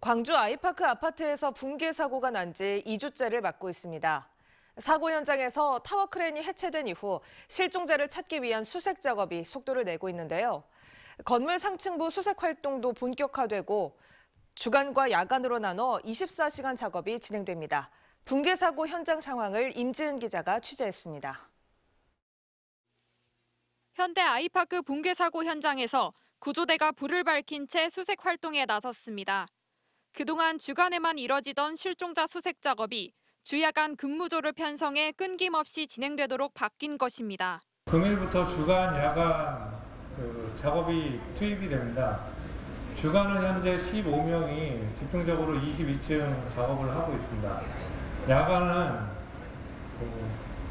광주 아이파크 아파트에서 붕괴 사고가 난 지 2주째를 맞고 있습니다. 사고 현장에서 타워 크레인이 해체된 이후 실종자를 찾기 위한 수색 작업이 속도를 내고 있는데요. 건물 상층부 수색 활동도 본격화되고 주간과 야간으로 나눠 24시간 작업이 진행됩니다. 붕괴 사고 현장 상황을 임지은 기자가 취재했습니다. 현대 아이파크 붕괴 사고 현장에서 구조대가 불을 밝힌 채 수색 활동에 나섰습니다. 그동안 주간에만 이뤄지던 실종자 수색 작업이 주야간 근무조를 편성해 끊김없이 진행되도록 바뀐 것입니다. 금일부터 주간, 야간 그 작업이 투입이 됩니다. 주간은 현재 15명이 집중적으로 22층 작업을 하고 있습니다. 야간은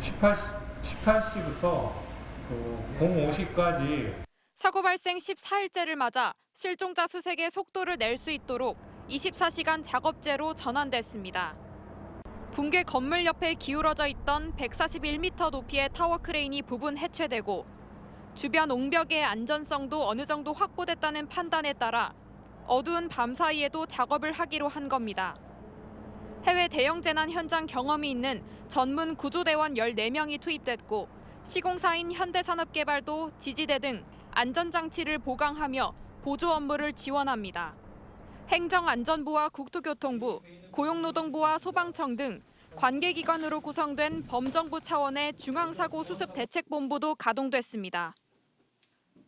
18, 18시부터 05시까지 사고 발생 14일째를 맞아 실종자 수색의 속도를 낼 수 있도록 24시간 작업제로 전환됐습니다. 붕괴 건물 옆에 기울어져 있던 141m 높이의 타워 크레인이 부분 해체되고 주변 옹벽의 안전성도 어느 정도 확보됐다는 판단에 따라 어두운 밤 사이에도 작업을 하기로 한 겁니다. 해외 대형 재난 현장 경험이 있는 전문 구조대원 14명이 투입됐고 시공사인 현대산업개발도 지지대 등 안전장치를 보강하며 보조 업무를 지원합니다. 행정안전부와 국토교통부, 고용노동부와 소방청 등 관계기관으로 구성된 범정부 차원의 중앙사고수습대책본부도 가동됐습니다.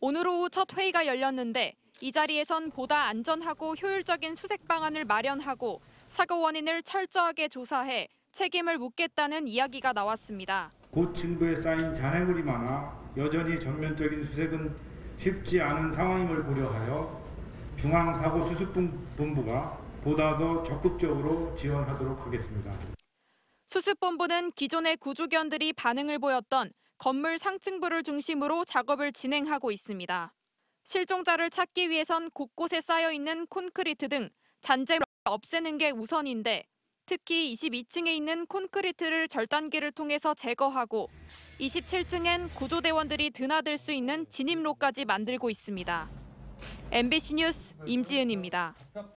오늘 오후 첫 회의가 열렸는데 이 자리에선 보다 안전하고 효율적인 수색 방안을 마련하고 사고 원인을 철저하게 조사해 책임을 묻겠다는 이야기가 나왔습니다. 고층부에 쌓인 잔해물이 많아 여전히 전면적인 수색은 쉽지 않은 상황임을 고려하여 중앙사고수습본부가 보다 더 적극적으로 지원하도록 하겠습니다. 수습본부는 기존의 구조견들이 반응을 보였던 건물 상층부를 중심으로 작업을 진행하고 있습니다. 실종자를 찾기 위해선 곳곳에 쌓여 있는 콘크리트 등 잔재를 없애는 게 우선인데 특히 22층에 있는 콘크리트를 절단기를 통해서 제거하고 27층엔 구조대원들이 드나들 수 있는 진입로까지 만들고 있습니다. MBC 뉴스 임지은입니다.